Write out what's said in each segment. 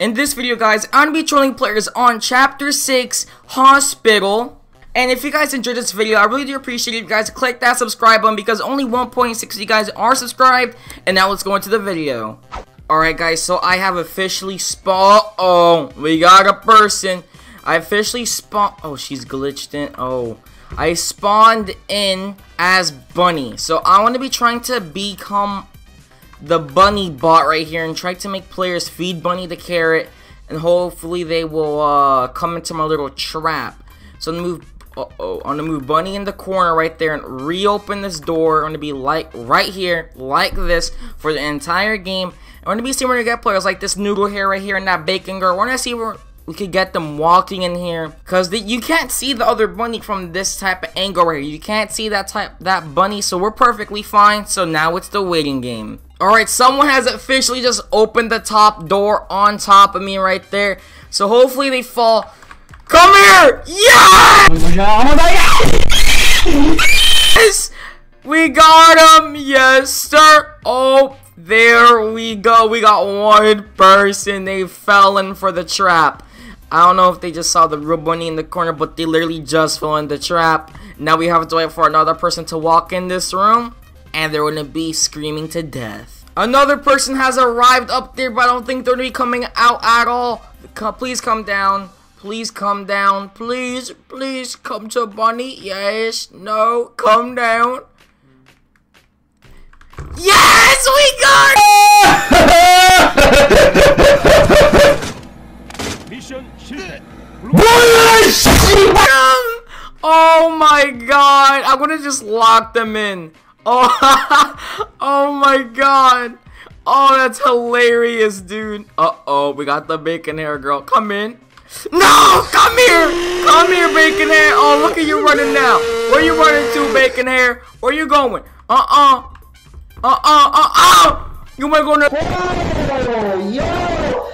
In this video, guys, I'm gonna be trolling players on Chapter 6 Hospital. And if you guys enjoyed this video, I really do appreciate it you guys click that subscribe button because only 1.6 of you guys are subscribed. And now let's go into the video. Alright, guys, so I have officially spawned. Oh, we got a person. I officially spawned. Oh, she's glitched in. Oh, I spawned in as Bunny. So I want to be trying to become the bunny bot right here and try to make players feed bunny the carrot and hopefully they will uh, come into my little trap. So I'm gonna move uh oh I'm gonna move bunny in the corner right there and reopen this door. I'm gonna be like right here like this for the entire game. I'm gonna be seeing where to get players like this noodle here right here and that bacon girl. We're gonna see where we could get them walking in here because you can't see the other bunny from this type of angle right here you can't see that type that bunny so we're perfectly fine so now it's the waiting game Alright, someone has officially just opened the top door on top of me right there. So hopefully they fall. Come here! Yes! yes! We got him! Yes, sir! Oh, there we go. We got one person. They fell in for the trap. I don't know if they just saw the real bunny in the corner, but they literally just fell in the trap. Now we have to wait for another person to walk in this room and they're gonna be screaming to death. Another person has arrived up there, but I don't think they're gonna be coming out at all. Please come down. Please come down. Please, please come to Bunny. Yes, no, come down. Yes, we got it! Mission Oh my god, I'm gonna just lock them in. Oh, oh my god. Oh, that's hilarious, dude. Uh-oh, we got the bacon hair girl. Come in. No! Come here! Come here, bacon hair! Oh, look at you running now. Where you running to, bacon hair? Where you going? Uh-uh. Uh-uh, uh-uh! You might go to... Yo!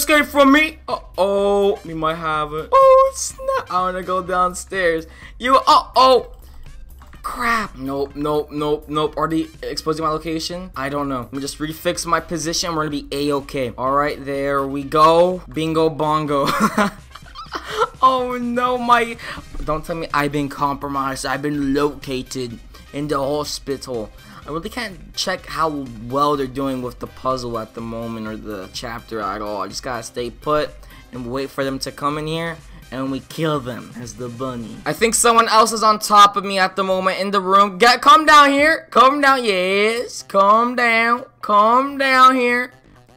Escape from me! Uh-oh, we might have it. Oh, snap! I wanna go downstairs. You, uh-oh! Crap! Nope, nope, nope, nope. Already exposing my location? I don't know. Let me just refix my position. We're gonna be a-okay. Alright, there we go. Bingo bongo. oh no, my... Don't tell me I've been compromised. I've been located in the hospital. I really can't check how well they're doing with the puzzle at the moment or the chapter at all. I just gotta stay put and wait for them to come in here and we kill them as the bunny. I think someone else is on top of me at the moment in the room. Get come down here. Come down. Yes. Come down. Come down here.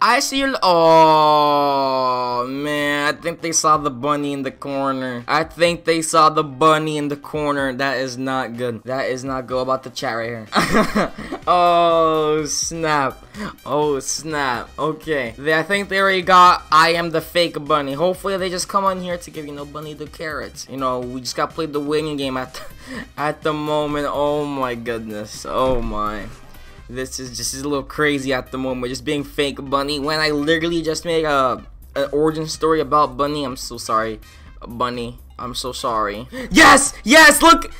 I see you. Oh, man. I think they saw the bunny in the corner. I think they saw the bunny in the corner. That is not good. That is not good about the chat right here. oh, snap. Oh, snap. Okay. They, I think they already got I am the fake bunny. Hopefully, they just come on here to give, you know, bunny the carrots. You know, we just got played the winning game at the, at the moment. Oh, my goodness. Oh, my. This is just is a little crazy at the moment, just being fake Bunny. When I literally just made a an origin story about Bunny, I'm so sorry, Bunny. I'm so sorry. Yes, yes, look.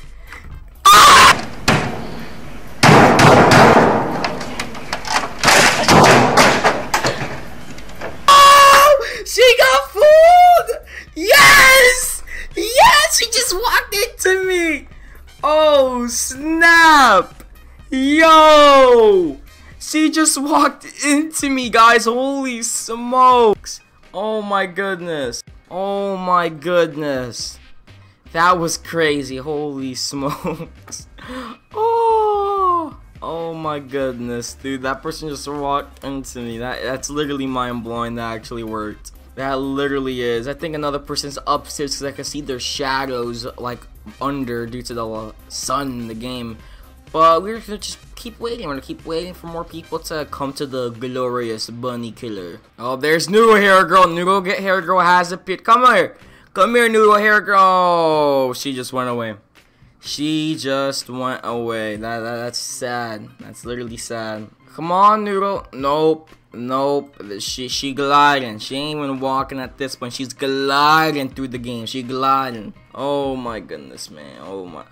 Ah! Oh, she got fooled. Yes, yes, she just walked into me. Oh snap. Yo! She just walked into me, guys. Holy smokes. Oh my goodness. Oh my goodness. That was crazy. Holy smokes. Oh. Oh my goodness, dude. That person just walked into me. That That's literally mind-blowing. That actually worked. That literally is. I think another person's upstairs because I can see their shadows, like, under due to the sun in the game. But we're gonna just keep waiting. We're gonna keep waiting for more people to come to the glorious bunny killer. Oh, there's Noodle Hair Girl. Noodle Get Hair Girl has a pit. Come here. Come here, Noodle Hair Girl. Oh, she just went away. She just went away. That, that That's sad. That's literally sad. Come on, Noodle. Nope. Nope. She she gliding. She ain't even walking at this point. She's gliding through the game. She gliding. Oh my goodness, man. Oh my.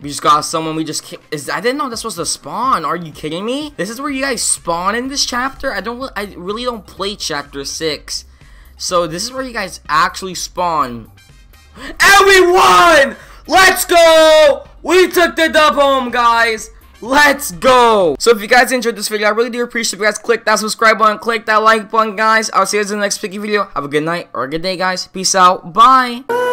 We just got someone we just is I didn't know this was the spawn. Are you kidding me? This is where you guys spawn in this chapter? I don't I really don't play chapter 6. So this is where you guys actually spawn. And we won! Let's go! We took the dub home, guys. Let's go! So if you guys enjoyed this video, I really do appreciate you guys click that subscribe button, click that like button, guys. I'll see you guys in the next Piggy video. Have a good night or a good day, guys. Peace out. Bye.